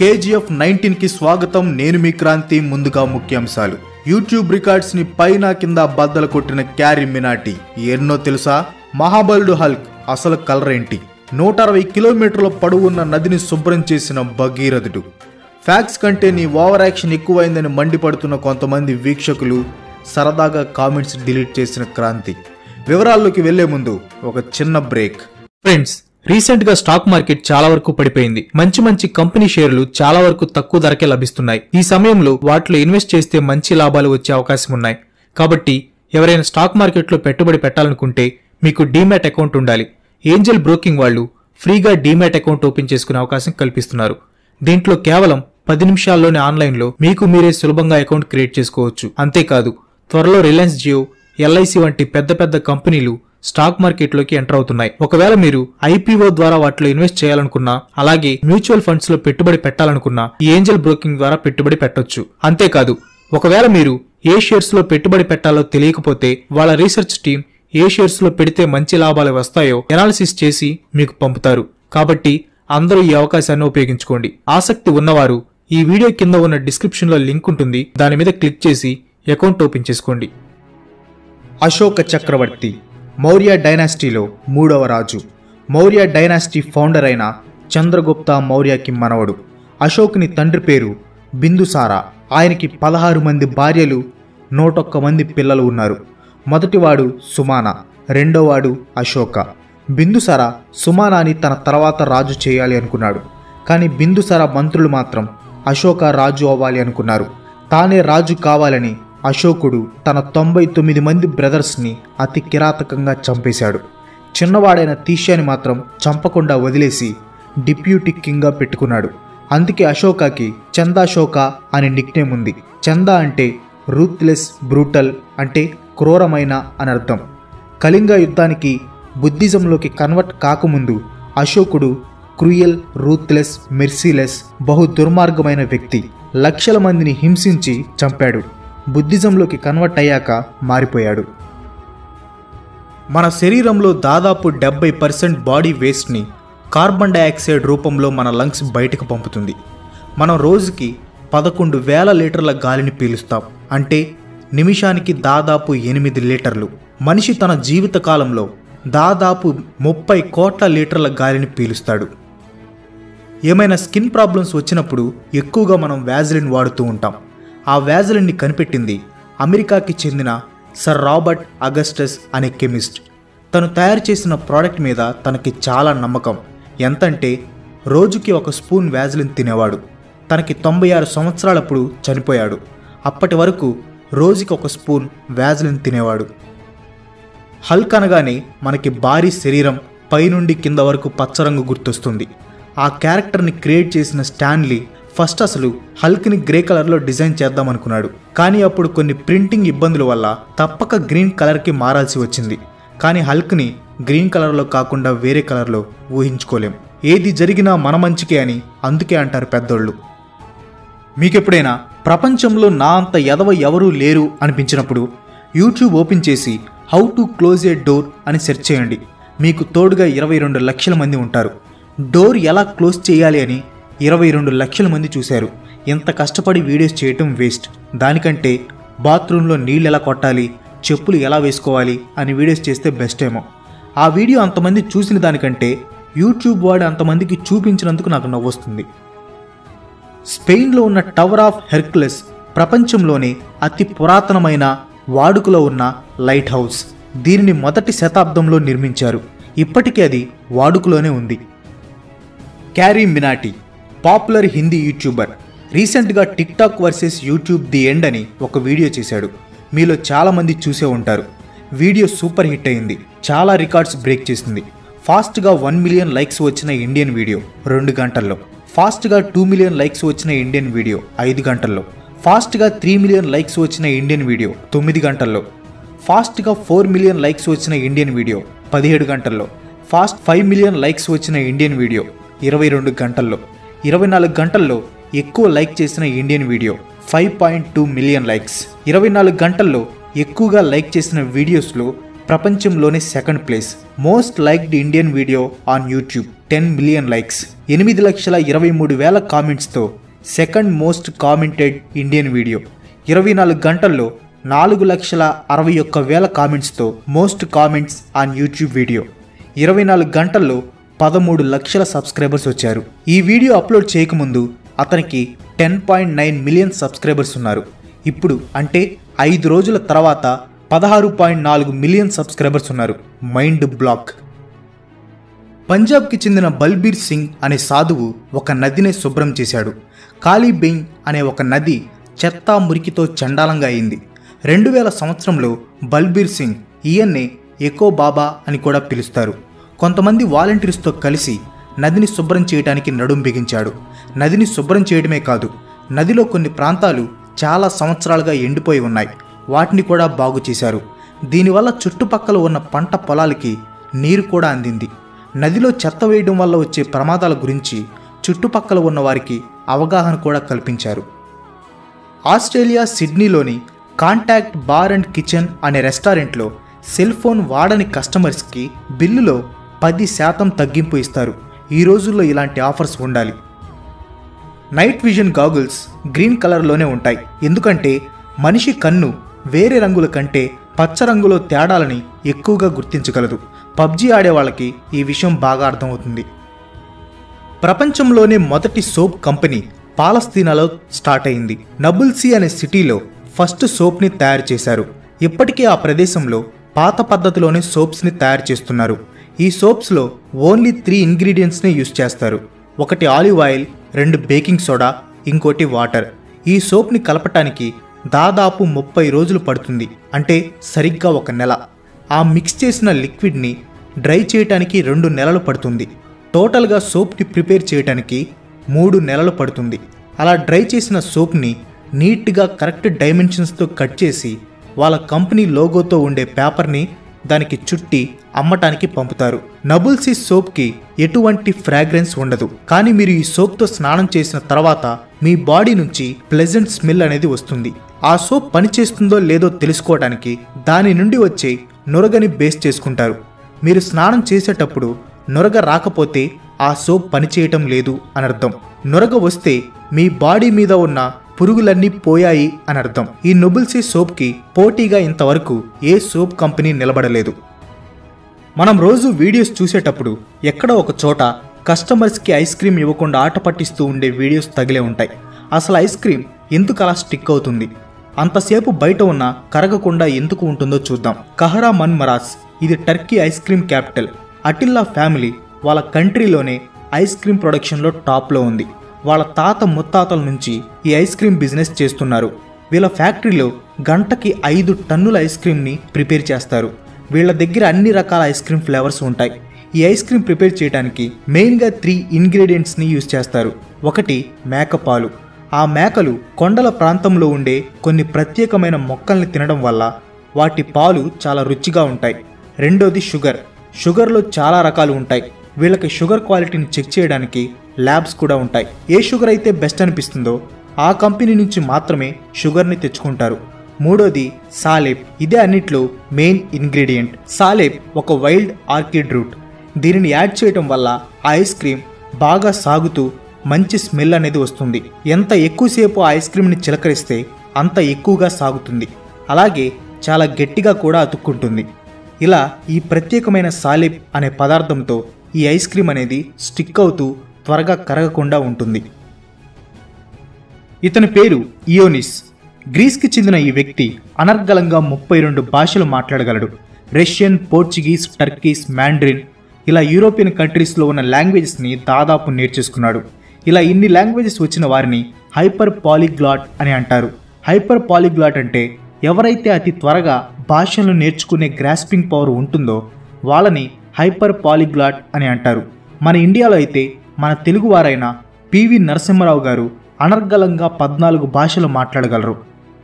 KGF నైన్టీన్కి స్వాగతం నేను మీ క్రాంతి ముందుగా ముఖ్యాంశాలు. యూట్యూబ్ రికార్డ్స్ని పైన కింద బద్దలు కొట్టిన క్యారీ మినాటి. ఎన్నో తెలుసా? మహాబలుడు హల్క్ అసలు కలర్ ఏంటి? నూట అరవై కిలోమీటర్ల పొడవున్న నదిని శుభ్రం చేసిన భగీరథుడు. ఫ్యాక్స్ కంటే నీ ఓవర్ యాక్షన్ ఎక్కువైందని మండిపడుతున్న కొంతమంది వీక్షకులు సరదాగా కామెంట్స్ డిలీట్ చేసిన క్రాంతి. వివరాల్లోకి వెళ్ళే ముందు ఒక చిన్న బ్రేక్. ఫ్రెండ్స్ రీసెంట్గా స్టాక్ మార్కెట్ చాలా వరకు పడిపోయింది. మంచి మంచి కంపెనీ షేర్లు చాలా వరకు తక్కువ ధరకే లభిస్తున్నాయి. ఈ సమయంలో వాటిలో ఇన్వెస్ట్ చేస్తే మంచి లాభాలు వచ్చే అవకాశం ఉన్నాయి. కాబట్టి ఎవరైనా స్టాక్ మార్కెట్లో పెట్టుబడి పెట్టాలనుకుంటే మీకు డీమ్యాట్ అకౌంట్ ఉండాలి. ఏంజల్ బ్రోకింగ్ వాళ్ళు ఫ్రీగా డీమ్యాట్ అకౌంట్ ఓపెన్ చేసుకునే అవకాశం కల్పిస్తున్నారు. దీంట్లో కేవలం పది నిమిషాల్లోనే ఆన్లైన్లో మీకు మీరే సులభంగా అకౌంట్ క్రియేట్ చేసుకోవచ్చు. అంతేకాదు త్వరలో రిలయన్స్ జియో ఎల్ఐసి వంటి పెద్ద పెద్ద కంపెనీలు స్టాక్ మార్కెట్లోకి ఎంటర్ అవుతున్నాయి. ఒకవేళ మీరు ఐపీఓ ద్వారా వాటిలో ఇన్వెస్ట్ చేయాలనుకున్నా అలాగే మ్యూచువల్ ఫండ్స్లో పెట్టుబడి పెట్టాలనుకున్నా ఈ ఏంజల్ బ్రోకింగ్ ద్వారా పెట్టుబడి పెట్టొచ్చు. అంతేకాదు ఒకవేళ మీరు ఏ షేర్స్లో పెట్టుబడి పెట్టాలో తెలియకపోతే వాళ్ళ రీసెర్చ్ టీం ఏ షేర్స్లో పెడితే మంచి లాభాలు వస్తాయో ఎనాలిసిస్ చేసి మీకు పంపుతారు. కాబట్టి అందరూ ఈ అవకాశాన్ని ఉపయోగించుకోండి. ఆసక్తి ఉన్నవారు ఈ వీడియో కింద ఉన్న డిస్క్రిప్షన్లో లింక్ ఉంటుంది. దాని మీద క్లిక్ చేసి అకౌంట్ ఓపెన్ చేసుకోండి. అశోక చక్రవర్తి మౌర్య డైనాసిటీలో మూడవ రాజు. మౌర్య డైనాసిటీ ఫౌండర్ అయిన చంద్రగుప్త మౌర్యకి మనవడు. అశోకుని తండ్రి పేరు బిందుసారా. ఆయనకి పదహారు మంది భార్యలు నూటొక్క మంది పిల్లలు ఉన్నారు. మొదటివాడు సుమాన రెండోవాడు అశోక. బిందుసార సుమానాని తన తర్వాత రాజు చేయాలి అనుకున్నాడు. కానీ బిందుసార మంత్రులు మాత్రం అశోక రాజు అవ్వాలి అనుకున్నారు. తానే రాజు కావాలని అశోకుడు తన తొంభై తొమ్మిది మంది బ్రదర్స్ని అతి కిరాతకంగా చంపేశాడు. చిన్నవాడైన తీష్యాని మాత్రం చంపకుండా వదిలేసి డిప్యూటీ కింగ్గా పెట్టుకున్నాడు. అందుకే అశోకకి చందాశోక అనే నిక్నేమ్ ఉంది. చందా అంటే రూత్లెస్ బ్రూటల్ అంటే క్రూరమైన అని అర్థం. కళింగ యుద్ధానికి బుద్ధిజంలోకి కన్వర్ట్ కాకముందు అశోకుడు క్రూయల్ రూత్లెస్ మెర్సీలెస్ బహు దుర్మార్గమైన వ్యక్తి. లక్షల మందిని హింసించి చంపాడు. బుద్ధిజంలోకి కన్వర్ట్ అయ్యాక మారిపోయాడు. మన శరీరంలో దాదాపు డెబ్బై పర్సెంట్ బాడీ వేస్ట్ని కార్బన్ డయాక్సైడ్ రూపంలో మన లంగ్స్ బయటకు పంపుతుంది. మనం రోజుకి పదకొండు వేల లీటర్ల గాలిని పీలుస్తాం. అంటే నిమిషానికి దాదాపు ఎనిమిది లీటర్లు. మనిషి తన జీవితకాలంలో దాదాపు ముప్పై కోట్ల లీటర్ల గాలిని పీలుస్తాడు. ఏమైనా స్కిన్ ప్రాబ్లమ్స్ వచ్చినప్పుడు ఎక్కువగా మనం వ్యాజిలిన్ వాడుతూ ఉంటాం. ఆ వ్యాజిలిన్ని కనిపెట్టింది అమెరికాకి చెందిన సర్ రాబర్ట్ అగస్టస్ అనే కెమిస్ట్. తను తయారు చేసిన ప్రోడక్ట్ మీద తనకి చాలా నమ్మకం. ఎంతంటే రోజుకి ఒక స్పూన్ వ్యాజిలిన్ తినేవాడు. తనకి తొంభై ఆరు సంవత్సరాలప్పుడు చనిపోయాడు. అప్పటి వరకు రోజుకి ఒక స్పూన్ వ్యాజిలిన్ తినేవాడు. హల్క్ అనగానే మనకి భారీ శరీరం పైనుండి కింద వరకు పచ్చరంగు గుర్తొస్తుంది. ఆ క్యారెక్టర్ని క్రియేట్ చేసిన స్టాన్లీ ఫస్ట్ అసలు హల్క్ని గ్రే కలర్లో డిజైన్ చేద్దాం అనుకున్నాడు కానీ అప్పుడు కొన్ని ప్రింటింగ్ ఇబ్బందుల వల్ల తప్పక గ్రీన్ కలర్కి మారాల్సి వచ్చింది. కానీ హల్క్ని గ్రీన్ కలర్లో కాకుండా వేరే కలర్లో ఊహించుకోలేం. ఏది జరిగినా మన మంచికే అని అందుకే అంటారు పెద్దోళ్ళు. మీకెప్పుడైనా ప్రపంచంలో నా అంత ఎదవ ఎవరూ లేరు అనిపించినప్పుడు యూట్యూబ్ ఓపెన్ చేసి how to close a door అని సెర్చ్ చేయండి. మీకు తోడుగా ఇరవై రెండు లక్షల మంది ఉంటారు. డోర్ ఎలా క్లోజ్ చేయాలి అని ఇరవై రెండు లక్షల మంది చూశారు. ఎంత కష్టపడి వీడియోస్ చేయటం వేస్ట్. దానికంటే బాత్రూంలో నీళ్ళు ఎలా కొట్టాలి చెప్పులు ఎలా వేసుకోవాలి అని వీడియోస్ చేస్తే బెస్ట్ ఏమో. ఆ వీడియో అంతమంది చూసిన దానికంటే యూట్యూబ్ వాడు అంతమందికి చూపించినందుకు నాకు నవ్వొస్తుంది. స్పెయిన్లో ఉన్న టవర్ ఆఫ్ హెర్క్లెస్ ప్రపంచంలోనే అతి పురాతనమైన వాడుకలో ఉన్న లైట్ హౌస్. దీనిని మొదటి శతాబ్దంలో నిర్మించారు. ఇప్పటికీ అది వాడుకలోనే ఉంది. CarryMinati popular Hindi YouTuber. రీసెంట్గా TikTok versus YouTube the end అని ఒక వీడియో చేశాడు. మీలో చాలామంది చూసే ఉంటారు. వీడియో సూపర్ హిట్ అయింది. చాలా రికార్డ్స్ బ్రేక్ చేసింది. ఫాస్ట్గా వన్ మిలియన్ లైక్స్ వచ్చిన ఇండియన్ వీడియో రెండు గంటల్లో. ఫాస్ట్గా టూ మిలియన్ లైక్స్ వచ్చిన ఇండియన్ వీడియో ఐదు గంటల్లో. ఫాస్ట్గా త్రీ మిలియన్ లైక్స్ వచ్చిన ఇండియన్ వీడియో తొమ్మిది గంటల్లో. ఫాస్ట్గా ఫోర్ మిలియన్ లైక్స్ వచ్చిన ఇండియన్ వీడియో పదిహేడు గంటల్లో. ఫాస్ట్ ఫైవ్ మిలియన్ లైక్స్ వచ్చిన ఇండియన్ వీడియో ఇరవై రెండు గంటల్లో. ఇరవై నాలుగు గంటల్లో ఎక్కువ లైక్ చేసిన Indian video five point two million likes. ఇరవై నాలుగు గంటల్లో ఎక్కువగా లైక్ చేసిన వీడియోస్లో ప్రపంచంలోనే second place. Most liked Indian video on YouTube ten million likes. ఎనిమిది లక్షల ఇరవై మూడు వేల కామెంట్స్తో second most commented Indian video. ఇరవై నాలుగు గంటల్లో నాలుగు లక్షల అరవై ఒక్క వేల కామెంట్స్తో most comments on YouTube video. ఇరవై నాలుగు గంటల్లో పదమూడు లక్షల సబ్స్క్రైబర్స్ వచ్చారు. ఈ వీడియో అప్లోడ్ చేయకముందు అతనికి ten point nine million subscribers ఉన్నారు. ఇప్పుడు అంటే ఐదు రోజుల తర్వాత పదహారు పాయింట్ నాలుగు మిలియన్ సబ్స్క్రైబర్స్ ఉన్నారు. Mind block. పంజాబ్కి చెందిన బల్బీర్ సింగ్ అనే సాధువు ఒక నదిని శుభ్రం చేశాడు. కాళీబెయిన్ అనే ఒక నది చెత్త మురికితో చండాలంగా అయింది. రెండు వేల సంవత్సరంలో బల్బీర్ సింగ్ ఈయన్నే ఎకో బాబా అని కూడా పిలుస్తారు. కొంతమంది వాలంటీర్స్తో కలిసి నదిని శుభ్రం చేయడానికి నడుం బిగించాడు. నదిని శుభ్రం చేయడమే కాదు నదిలో కొన్ని ప్రాంతాలు చాలా సంవత్సరాలుగా ఎండిపోయి ఉన్నాయి. వాటిని కూడా బాగు చేశారు. దీనివల్ల చుట్టుపక్కల ఉన్న పంట పొలాలకి నీరు కూడా అందింది. నదిలో చెత్త వేయడం వల్ల వచ్చే ప్రమాదాల గురించి చుట్టుపక్కల ఉన్న వారికి అవగాహన కూడా కల్పించారు. ఆస్ట్రేలియా సిడ్నీలోని కాంటాక్ట్ బార్ అండ్ కిచెన్ అనే రెస్టారెంట్లో సెల్ ఫోన్ వాడని కస్టమర్స్కి బిల్లులో పది శాతం తగ్గింపు ఇస్తారు. ఈ రోజుల్లో ఇలాంటి ఆఫర్స్ ఉండాలి. నైట్ విజన్ గాగుల్స్ గ్రీన్ కలర్లోనే ఉంటాయి. ఎందుకంటే మనిషి కన్ను వేరే రంగుల కంటే పచ్చ రంగులో తేడాలని ఎక్కువగా గుర్తించగలదు. పబ్జి ఆడే వాళ్ళకి ఈ విషయం బాగా అర్థమవుతుంది. ప్రపంచంలోనే మొదటి సోప్ కంపెనీ పాలస్తీనాలో స్టార్ట్ అయింది. నబుల్సీ అనే సిటీలో ఫస్ట్ సోప్ని తయారు చేశారు. ఇప్పటికీ ఆ ప్రదేశంలో పాత పద్ధతిలోనే సోప్స్ని తయారు చేస్తున్నారు. ఈ సోప్స్లో ఓన్లీ త్రీ ఇంగ్రీడియంట్స్నే యూస్ చేస్తారు. ఒకటి ఆలివ్ ఆయిల్ రెండు బేకింగ్ సోడా ఇంకోటి వాటర్. ఈ సోప్ని కలపటానికి దాదాపు ముప్పై రోజులు పడుతుంది అంటే సరిగ్గా ఒక నెల. ఆ మిక్స్ చేసిన లిక్విడ్ని డ్రై చేయటానికి రెండు నెలలు పడుతుంది. టోటల్గా సోప్ని ప్రిపేర్ చేయడానికి మూడు నెలలు పడుతుంది. అలా డ్రై చేసిన సోప్ని నీట్గా కరెక్ట్ డైమెన్షన్స్తో కట్ చేసి వాళ్ళ కంపెనీ లోగోతో ఉండే పేపర్ని దానికి చుట్టి అమ్మటానికి పంపుతారు. నబుల్సీ సోప్కి ఎటువంటి ఫ్రాగ్రెన్స్ ఉండదు. కానీ మీరు ఈ సోప్తో స్నానం చేసిన తర్వాత మీ బాడీ నుంచి ప్లెజెంట్ స్మెల్ అనేది వస్తుంది. ఆ సోప్ పనిచేస్తుందో లేదో తెలుసుకోవడానికి దాని నుండి వచ్చే నురగని బేస్ చేసుకుంటారు. మీరు స్నానం చేసేటప్పుడు నురగ రాకపోతే ఆ సోప్ పనిచేయటం లేదు అని అర్థం నొరగ వస్తే మీ బాడీ మీద ఉన్న పురుగులన్నీ పోయాయి అని అర్థం. ఈ నొబుల్సీ సోప్కి పోటీగా ఇంతవరకు ఏ సోప్ కంపెనీ నిలబడలేదు. మనం రోజు వీడియోస్ చూసేటప్పుడు ఎక్కడో ఒక చోట కస్టమర్స్కి ఐస్ క్రీమ్ ఇవ్వకుండా ఆట పట్టిస్తూ ఉండే వీడియోస్ తగిలే ఉంటాయి. అసలు ఐస్ క్రీమ్ ఎందుకు అలా స్టిక్ అవుతుంది? అంతసేపు బయట ఉన్న కరగకుండా ఎందుకు ఉంటుందో చూద్దాం. కహరా మన్ మరాస్ ఇది Turkey ice cream capital. Atilla family వాళ్ళ కంట్రీలోనే ఐస్ క్రీమ్ ప్రొడక్షన్లో టాప్లో ఉంది. వాళ్ళ తాత ముత్తాతల నుంచి ఈ ఐస్ క్రీమ్ బిజినెస్ చేస్తున్నారు. వీళ్ళ ఫ్యాక్టరీలో గంటకి ఐదు టన్నుల ఐస్ క్రీమ్ని ప్రిపేర్ చేస్తారు. వీళ్ళ దగ్గర అన్ని రకాల ఐస్ క్రీమ్ ఫ్లేవర్స్ ఉంటాయి. ఈ ఐస్ క్రీమ్ ప్రిపేర్ చేయడానికి మెయిన్గా త్రీ ఇంగ్రీడియంట్స్ని యూజ్ చేస్తారు. ఒకటి మేకపాలు. ఆ మేకలు కొండల ప్రాంతంలో ఉండే కొన్ని ప్రత్యేకమైన మొక్కల్ని తినడం వల్ల వాటి పాలు చాలా రుచిగా ఉంటాయి. రెండోది షుగర్. షుగర్లో చాలా రకాలు ఉంటాయి. వీళ్ళకి షుగర్ క్వాలిటీని చెక్ చేయడానికి ల్యాబ్స్ కూడా ఉంటాయి. ఏ షుగర్ అయితే బెస్ట్ అనిపిస్తుందో ఆ కంపెనీ నుంచి మాత్రమే షుగర్ని తెచ్చుకుంటారు. మూడోది సాలేప్. ఇదే అన్నిట్లో మెయిన్ ఇంగ్రీడియంట్. సాలేప్ ఒక వైల్డ్ ఆర్కిడ్ రూట్. దీనిని యాడ్ చేయటం వల్ల ఐస్ క్రీమ్ బాగా సాగుతూ మంచి స్మెల్ అనేది వస్తుంది. ఎంత ఎక్కువసేపు ఐస్ క్రీమ్ని చిలకరిస్తే అంత ఎక్కువగా సాగుతుంది. అలాగే చాలా గట్టిగా కూడా అతుక్కుంటుంది. ఇలా ఈ ప్రత్యేకమైన సాలిప్ అనే పదార్థంతో ఈ ఐస్ క్రీమ్ అనేది స్టిక్ అవుతూ త్వరగా కరగకుండా ఉంటుంది. ఇతని పేరు ఇయోనిస్. గ్రీస్కి చెందిన ఈ వ్యక్తి అనర్గళంగా ముప్పై రెండు భాషలు మాట్లాడగలడు. రష్యన్ పోర్చుగీస్ టర్కీస్ మ్యాండ్రిన్ ఇలా యూరోపియన్ కంట్రీస్లో ఉన్న లాంగ్వేజెస్ని దాదాపు నేర్చేసుకున్నాడు. ఇలా ఇన్ని లాంగ్వేజెస్ వచ్చిన వారిని హైపర్ పాలిగ్లాట్ అని అంటారు. హైపర్ పాలిగ్లాట్ అంటే ఎవరైతే అతి త్వరగా భాషలను నేర్చుకునే గ్రాస్పింగ్ పవర్ ఉంటుందో వాళ్ళని హైపర్ పాలిగ్లాట్ అని అంటారు. మన ఇండియాలో అయితే మన తెలుగువారైన పివి నరసింహరావు గారు అనర్గళంగా పద్నాలుగు భాషలు మాట్లాడగలరు.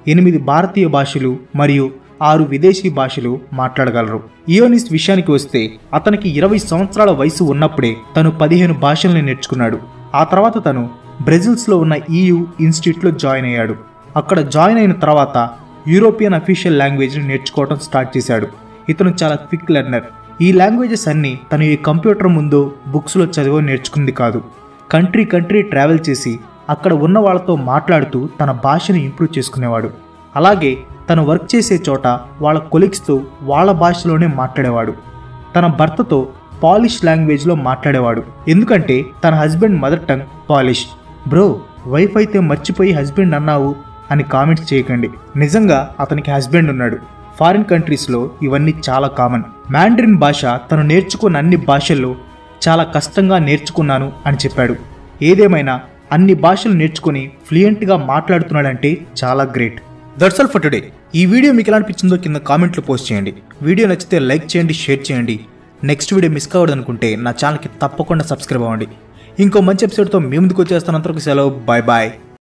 ఎనిమిది భారతీయ భాషలు మరియు ఆరు విదేశీ భాషలు మాట్లాడగలరు. ఇయోనిస్ విషయానికి వస్తే అతనికి ఇరవై సంవత్సరాల వయసు ఉన్నప్పుడే తను పదిహేను భాషల్ని నేర్చుకున్నాడు. ఆ తర్వాత తను బ్రెజిల్స్లో ఉన్న ఈయు ఇన్స్టిట్యూట్లో జాయిన్ అయ్యాడు. అక్కడ జాయిన్ అయిన తర్వాత యూరోపియన్ అఫీషియల్ లాంగ్వేజ్ని నేర్చుకోవడం స్టార్ట్ చేశాడు. ఇతను చాలా క్విక్ లెర్నర్. ఈ లాంగ్వేజెస్ అన్నీ తను ఈ కంప్యూటర్ ముందు బుక్స్లో చదివో నేర్చుకుంది కాదు. కంట్రీ కంట్రీ ట్రావెల్ చేసి అక్కడ ఉన్న వాళ్ళతో మాట్లాడుతూ తన భాషను ఇంప్రూవ్ చేసుకునేవాడు. అలాగే తను వర్క్ చేసే చోట వాళ్ళ కొలీగ్స్తో వాళ్ళ భాషలోనే మాట్లాడేవాడు. తన భర్తతో పాలిష్ లాంగ్వేజ్లో మాట్లాడేవాడు. ఎందుకంటే తన husband mother tongue Polish. Bro wife అయితే మర్చిపోయి హస్బెండ్ అన్నావు అని కామెంట్స్ చేయకండి. నిజంగా అతనికి హస్బెండ్ ఉన్నాడు. ఫారిన్ కంట్రీస్లో ఇవన్నీ చాలా కామన్. మ్యాండ్రిన్ భాష తను నేర్చుకున్న అన్ని భాషల్లో చాలా కష్టంగా నేర్చుకున్నాను అని చెప్పాడు. ఏదేమైనా అన్ని భాషలు నేర్చుకుని ఫ్లూయెంట్గా మాట్లాడుతున్నాడంటే చాలా great. That's all for today ఈ వీడియో మీకు ఎలా అనిపించిందో కింద కామెంట్లో పోస్ట్ చేయండి. వీడియో నచ్చితే లైక్ చేయండి షేర్ చేయండి. నెక్స్ట్ వీడియో మిస్ కావద్దు అనుకుంటే నా ఛానల్కి తప్పకుండా సబ్స్క్రైబ్ అవ్వండి. ఇంకో మంచి ఎపిసోడ్తో మీ ముందుకు వచ్చేస్తాను. అంతవరకు సెలవు. Bye bye